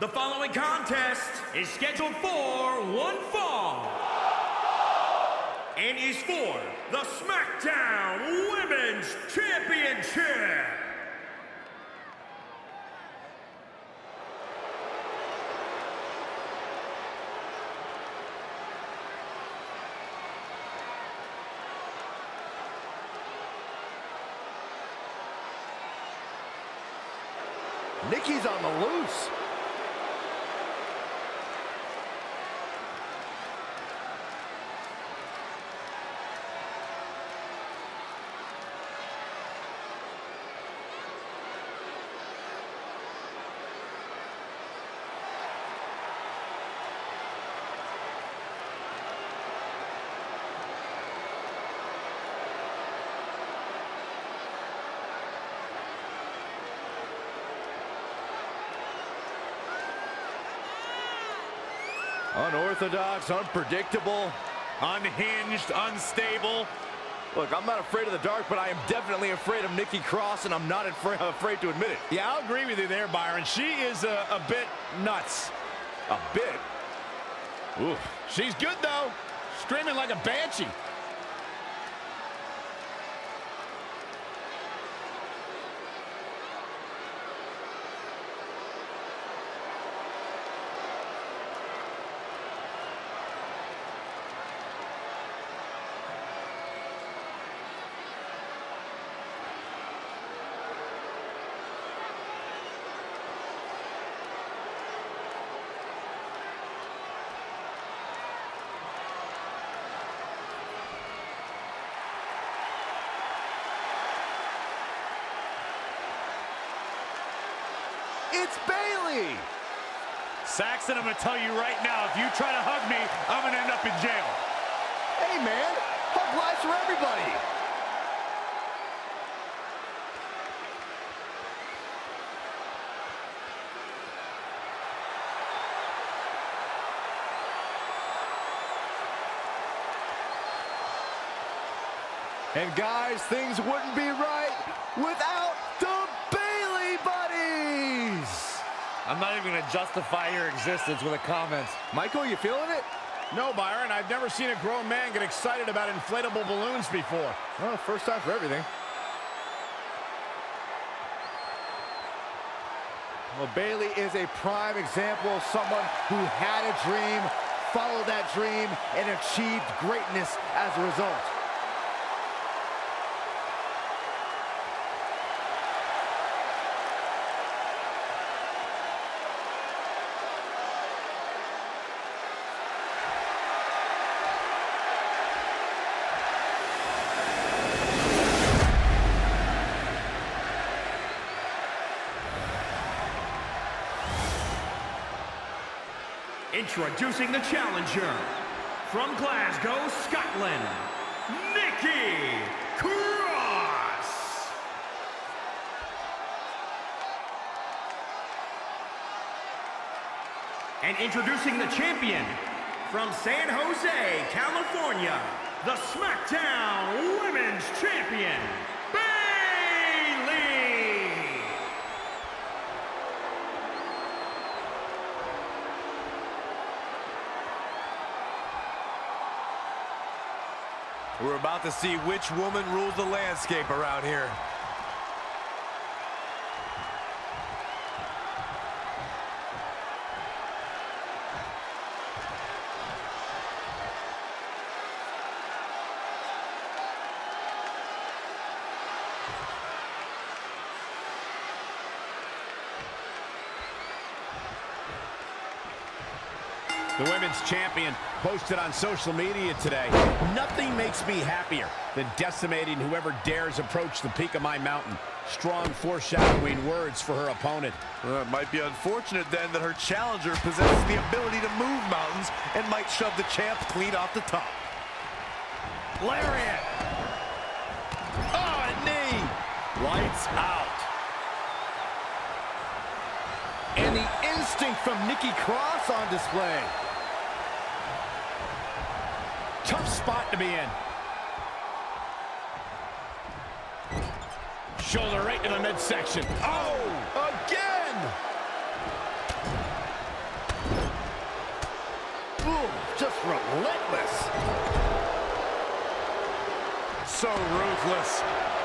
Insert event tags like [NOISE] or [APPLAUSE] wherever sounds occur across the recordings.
The following contest is scheduled for one fall and is for the SmackDown Women's Championship. Nikki's on the loose. Unorthodox, unpredictable. Unhinged, unstable. Look, I'm not afraid of the dark, but I am definitely afraid of Nikki Cross, and I'm not [LAUGHS] afraid, afraid to admit it. Yeah, I'll agree with you there, Byron. She is a, a bit nuts. A bit? Ooh. She's good, though. Screaming like a banshee. It's Bayley! Saxton, I'm going to tell you right now, if you try to hug me, I'm going to end up in jail. Hey, man, hug lives for everybody. And guys, things wouldn't be right without the Bayley Buddies! I'm not even going to justify your existence with a comment. Michael, you feeling it? No, Byron, I've never seen a grown man get excited about inflatable balloons before. Well, first time for everything. Well, Bayley is a prime example of someone who had a dream, followed that dream, and achieved greatness as a result. Introducing the challenger from Glasgow, Scotland, Nikki Cross. And introducing the champion from San Jose, California, the SmackDown Women's Champion, Bayley. We're about to see which woman rules the landscape around here. The women's champion posted on social media today, nothing makes me happier than decimating whoever dares approach the peak of my mountain. Strong foreshadowing words for her opponent. Well, it might be unfortunate then that her challenger possesses the ability to move mountains and might shove the champ clean off the top. Lariat! Oh, a knee! Lights out. And the instinct from Nikki Cross on display. Tough spot to be in. Shoulder right to the midsection. Oh, again! Ooh, just relentless. So ruthless.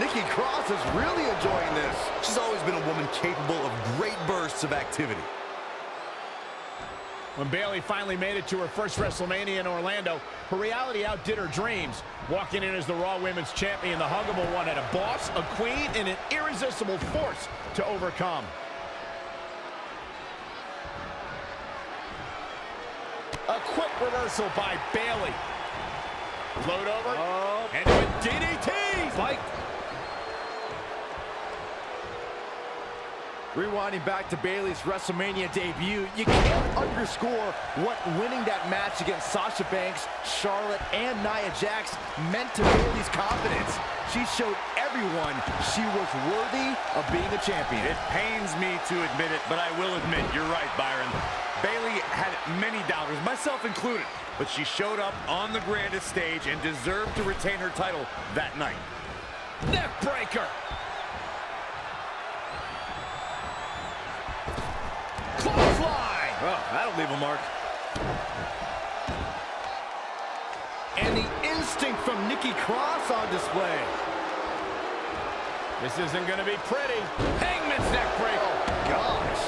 Nikki Cross is really enjoying this. She's always been a woman capable of great bursts of activity. When Bayley finally made it to her first WrestleMania in Orlando, her reality outdid her dreams. Walking in as the Raw Women's Champion, the Huggable one had a boss, a queen, and an irresistible force to overcome. A quick reversal by Bayley. Float over. Oh. And a DDT. Fight. Rewinding back to Bayley's WrestleMania debut, you can't underscore what winning that match against Sasha Banks, Charlotte, and Nia Jax meant to Bayley's confidence. She showed everyone she was worthy of being a champion. It pains me to admit it, but I will admit, you're right, Byron. Bayley had many doubters, myself included, but she showed up on the grandest stage and deserved to retain her title that night. Neck Oh, that'll leave a mark. And the instinct from Nikki Cross on display. This isn't going to be pretty. Hangman's neck breaker. Oh, gosh.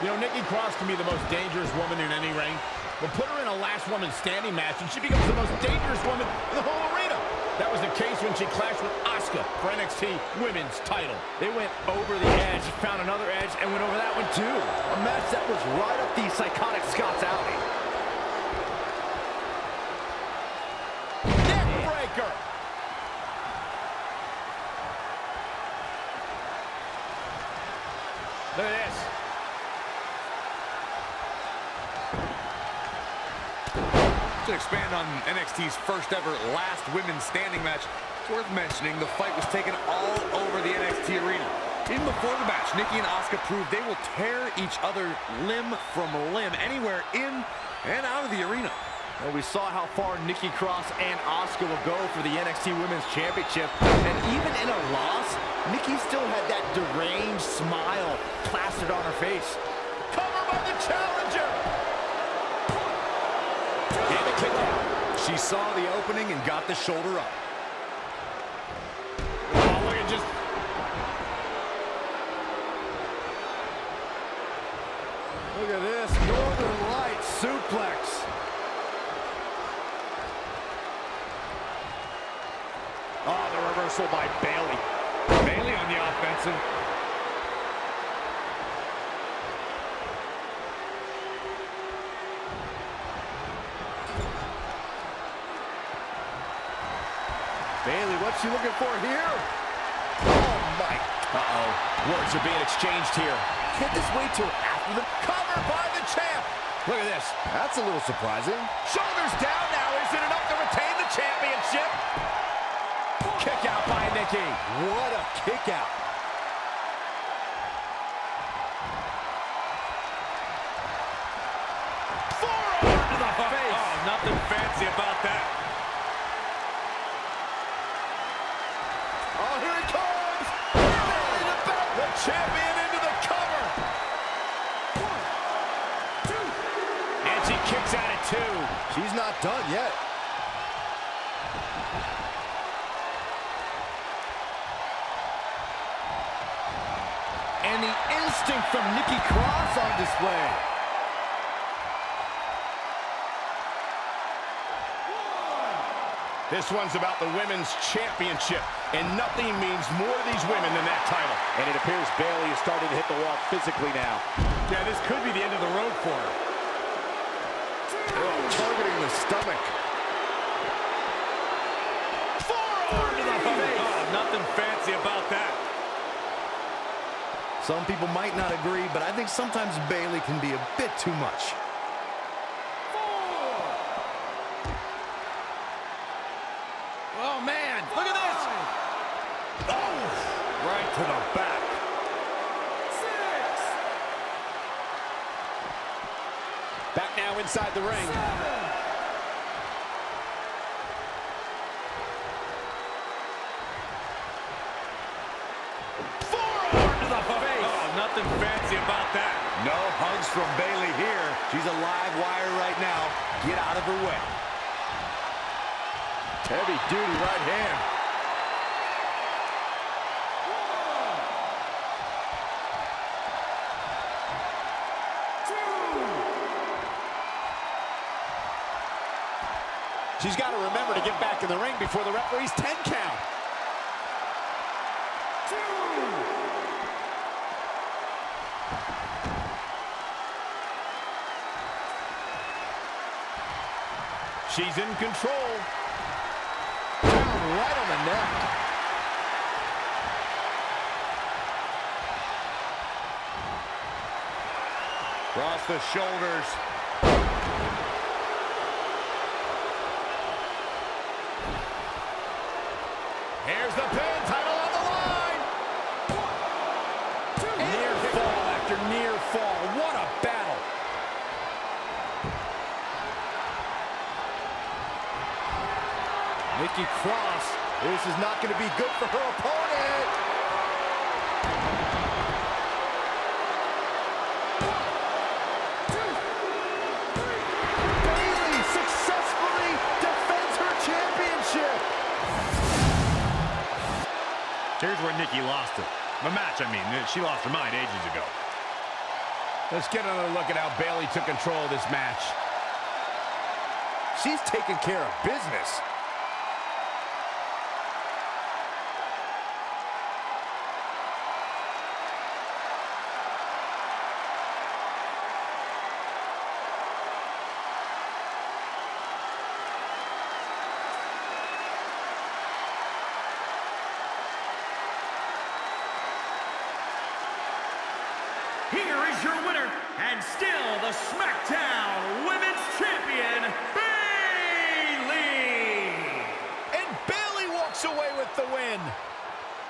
You know, Nikki Cross can be the most dangerous woman in any ring, but put her in a last woman standing match and she becomes the most dangerous woman in the whole arena. That was the case when she clashed with Asuka for NXT Women's title. They went over the edge, found another edge, and went over that one too. A match that was right up the psychotic Scot's alley. Neck breaker. Look at this. To expand on NXT's first ever last women's standing match, it's worth mentioning the fight was taken all over the NXT arena. Even before the match, Nikki and Asuka proved they will tear each other limb from limb anywhere in and out of the arena. Well, we saw how far Nikki Cross and Asuka will go for the NXT Women's Championship. And even in a loss, Nikki still had that deranged smile plastered on her face. Cover by the challenger. Kick out. She saw the opening and got the shoulder up. Oh, look at just... Look at this, Northern Lights suplex. Oh, the reversal by Bayley. Bayley on the offensive. Bayley, what's she looking for here? Oh, my. Uh-oh. Words are being exchanged here. Can't this wait till after the... Cover by the champ. Look at this. That's a little surprising. Shoulders down now. Is it enough to retain the championship? Kick out by Nikki. What a kick out. She kicks out at two. She's not done yet. And the instinct from Nikki Cross on display. This one's about the women's championship, and nothing means more to these women than that title. And it appears Bayley is starting to hit the wall physically now. Yeah, this could be the end of the road for her. Targeting the stomach. Forearm to the face. Oh, nothing fancy about that. Some people might not agree, but I think sometimes Bayley can be a bit too much. Oh, man. Look at this. Oh. Right to the back. inside the ring. Seven. Oh, oh, nothing fancy about that. No hugs from Bayley here. She's a live wire right now. Get out of her way. Heavy duty right hand. She's got to remember to get back in the ring before the referee's 10 count. She's in control. Down right on the neck. Across the shoulders. Here's the pin, title on the line. Near fall after near fall. What a battle. Nikki Cross. This is not going to be good for her opponent. Where Nikki lost it. The match, I mean. She lost her mind ages ago. Let's get another look at how Bayley took control of this match. She's taking care of business. Here is your winner, and still the SmackDown Women's Champion, Bayley! And Bayley walks away with the win.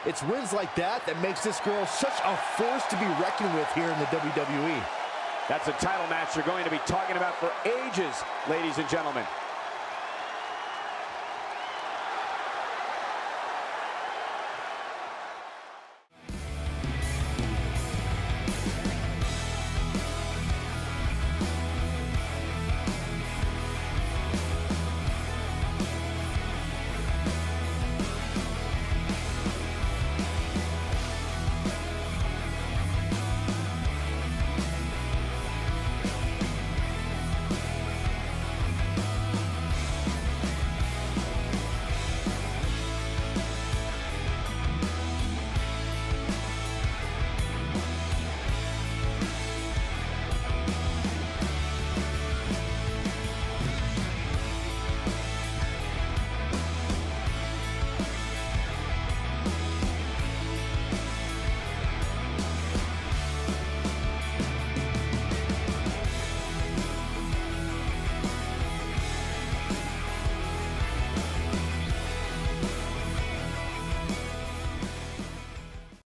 It's wins like that that makes this girl such a force to be reckoned with here in the WWE. That's a title match you're going to be talking about for ages, ladies and gentlemen.